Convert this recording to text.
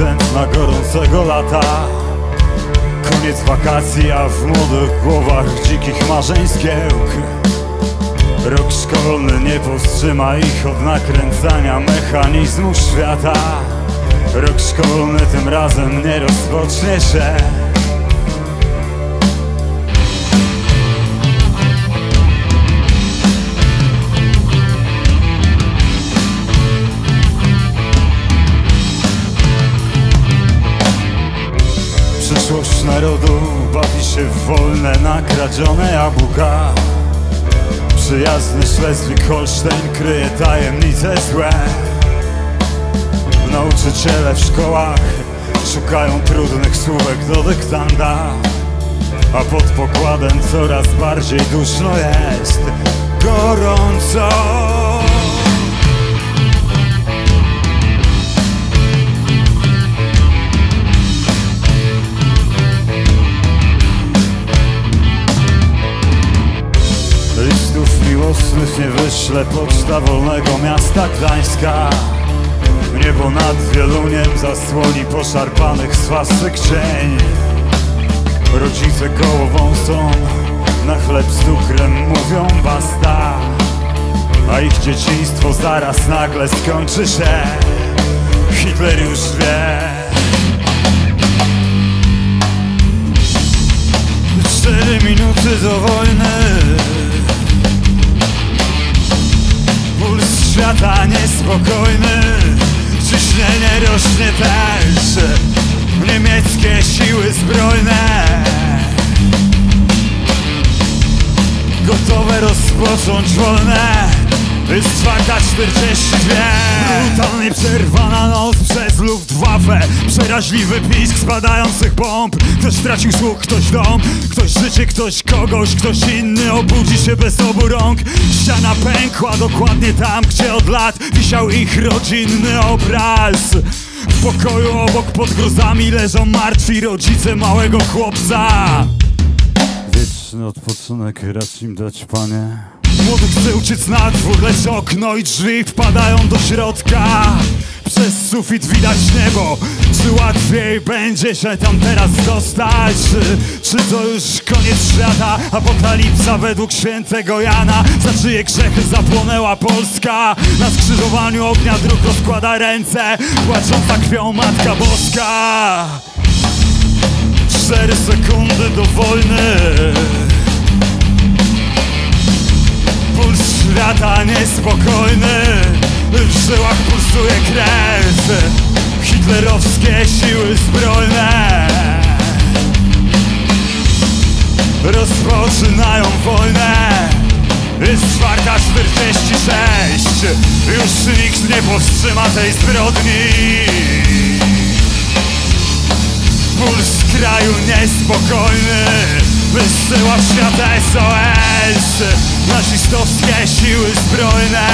Połowa gorącego lata. Koniec wakacji, a w młodych głowach dzikich marzeń zgiełk Rok szkolny nie powstrzyma ich od nakręcania mechanizmu świata. Rok szkolny tym razem nie rozpocznie się Przyszłość narodu bawi się w wolne, nakradzione jabłka. Przyjazny Szlezwik-Holstein kryje tajemnice złe. Nauczyciele w szkołach szukają trudnych słówek do dyktanda A pod pokładem coraz bardziej duszno jest Gorąco miłosnych nie wyśle poczta wolnego miasta Gdańska. Niebo nad Wieluniem zasłoni poszarpanych swastyk cień. Rodzice koło są na chleb z cukrem mówią basta. A ich dzieciństwo zaraz nagle skończy się. Hitler już wie Świata niespokojny Ciśnienie rośnie też Niemieckie siły zbrojne. Gotowe rozpocząć wolne jest czwarta 42 Brutalnie przerwana noc przez Luftwaffe Przeraźliwy pisk spadających bomb. Ktoś stracił słuch, ktoś dom. Ktoś życie, ktoś kogoś Ktoś inny obudzi się bez obu rąk. Ściana pękła dokładnie tam, gdzie od lat Wisiał ich rodzinny obraz. W pokoju obok pod grozami leżą martwi rodzice małego chłopca. Wieczny odpoczynek racz im dać, panie Młody chce uciec na dwór, lecz okno i drzwi wpadają do środka. Przez sufit widać niebo. Czy łatwiej będzie się tam teraz dostać? Czy, czy to już koniec świata? Apokalipsa według świętego Jana. Za czyje grzechy zapłonęła Polska? Na skrzyżowaniu ognia dróg rozkłada ręce Płacząca krwią Matka Boska. Cztery sekundy do wojny niespokojny. W żyłach pulsuje krew. Hitlerowskie siły zbrojne Rozpoczynają wojnę. Jest czwarta 46 Już nikt nie powstrzyma tej zbrodni. Puls kraju niespokojny Wysyła w SOS Nazistowskie siły zbrojne